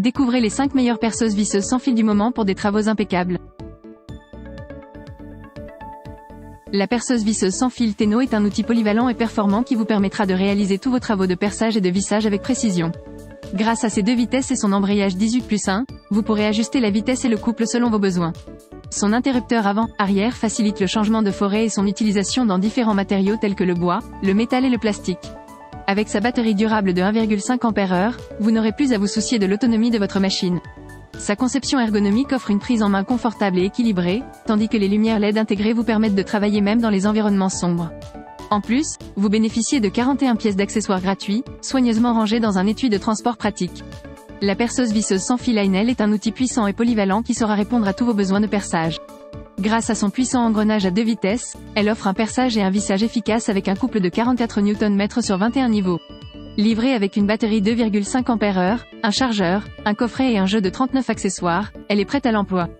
Découvrez les 5 meilleures perceuses visseuses sans fil du moment pour des travaux impeccables. La perceuse visseuse sans fil Teno est un outil polyvalent et performant qui vous permettra de réaliser tous vos travaux de perçage et de vissage avec précision. Grâce à ses deux vitesses et son embrayage 18 plus 1, vous pourrez ajuster la vitesse et le couple selon vos besoins. Son interrupteur avant-arrière facilite le changement de forêt et son utilisation dans différents matériaux tels que le bois, le métal et le plastique. Avec sa batterie durable de 1,5 Ah, vous n'aurez plus à vous soucier de l'autonomie de votre machine. Sa conception ergonomique offre une prise en main confortable et équilibrée, tandis que les lumières LED intégrées vous permettent de travailler même dans les environnements sombres. En plus, vous bénéficiez de 41 pièces d'accessoires gratuits, soigneusement rangées dans un étui de transport pratique. La perceuse visseuse sans fil Ainel est un outil puissant et polyvalent qui saura répondre à tous vos besoins de perçage. Grâce à son puissant engrenage à deux vitesses, elle offre un perçage et un vissage efficace avec un couple de 44 Nm sur 21 niveaux. Livrée avec une batterie 2,5 Ah, un chargeur, un coffret et un jeu de 39 accessoires, elle est prête à l'emploi.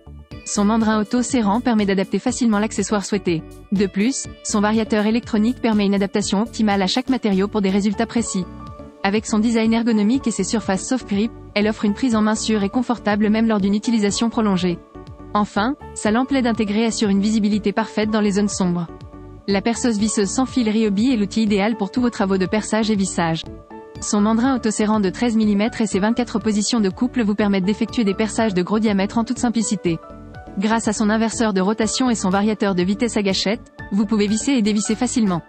Son mandrin auto-serrant permet d'adapter facilement l'accessoire souhaité. De plus, son variateur électronique permet une adaptation optimale à chaque matériau pour des résultats précis. Avec son design ergonomique et ses surfaces soft grip, elle offre une prise en main sûre et confortable même lors d'une utilisation prolongée. Enfin, sa lampe LED intégrée assure une visibilité parfaite dans les zones sombres. La perceuse visseuse sans fil Ryobi est l'outil idéal pour tous vos travaux de perçage et vissage. Son mandrin autoserrant de 13 mm et ses 24 positions de couple vous permettent d'effectuer des perçages de gros diamètre en toute simplicité. Grâce à son inverseur de rotation et son variateur de vitesse à gâchette, vous pouvez visser et dévisser facilement.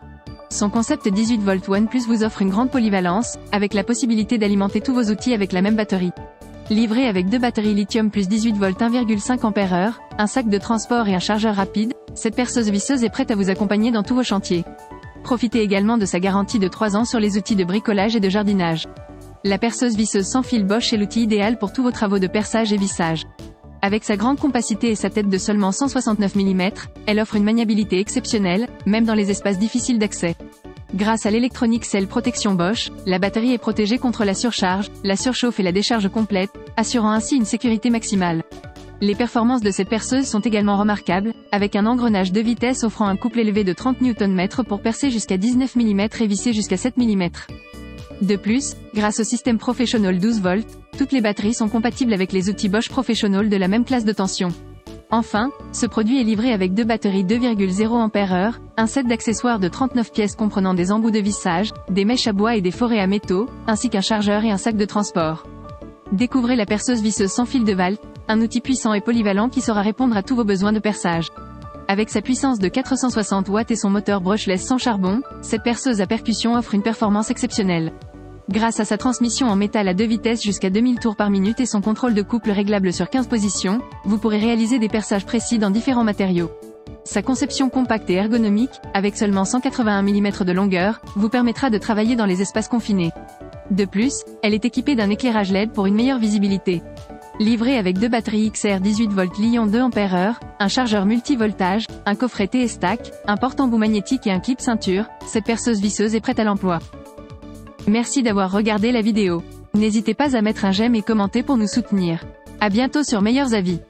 Son concept 18 v OnePlus vous offre une grande polyvalence, avec la possibilité d'alimenter tous vos outils avec la même batterie. Livré avec deux batteries lithium plus 18 volts 1,5 Ah, un sac de transport et un chargeur rapide, cette perceuse visseuse est prête à vous accompagner dans tous vos chantiers. Profitez également de sa garantie de 3 ans sur les outils de bricolage et de jardinage. La perceuse visseuse sans fil Bosch est l'outil idéal pour tous vos travaux de perçage et vissage. Avec sa grande compacité et sa tête de seulement 169 mm, elle offre une maniabilité exceptionnelle, même dans les espaces difficiles d'accès. Grâce à l'électronique Cell Protection Bosch, la batterie est protégée contre la surcharge, la surchauffe et la décharge complète, assurant ainsi une sécurité maximale. Les performances de cette perceuse sont également remarquables, avec un engrenage de vitesse offrant un couple élevé de 30 Nm pour percer jusqu'à 19 mm et visser jusqu'à 7 mm. De plus, grâce au système Professional 12 v toutes les batteries sont compatibles avec les outils Bosch Professional de la même classe de tension. Enfin, ce produit est livré avec deux batteries 2,0 Ah, un set d'accessoires de 39 pièces comprenant des embouts de vissage, des mèches à bois et des forêts à métaux, ainsi qu'un chargeur et un sac de transport. Découvrez la perceuse visseuse sans fil de Valt, un outil puissant et polyvalent qui saura répondre à tous vos besoins de perçage. Avec sa puissance de 460 watts et son moteur brushless sans charbon, cette perceuse à percussion offre une performance exceptionnelle. Grâce à sa transmission en métal à deux vitesses jusqu'à 2000 tours par minute et son contrôle de couple réglable sur 15 positions, vous pourrez réaliser des perçages précis dans différents matériaux. Sa conception compacte et ergonomique, avec seulement 181 mm de longueur, vous permettra de travailler dans les espaces confinés. De plus, elle est équipée d'un éclairage LED pour une meilleure visibilité. Livrée avec deux batteries XR 18 v Lyon 2 Ah, un chargeur multivoltage, un coffret TS-Stack, un porte-embout magnétique et un clip ceinture, cette perceuse visseuse est prête à l'emploi. Merci d'avoir regardé la vidéo. N'hésitez pas à mettre un j'aime et commenter pour nous soutenir. À bientôt sur Meilleurs Avis.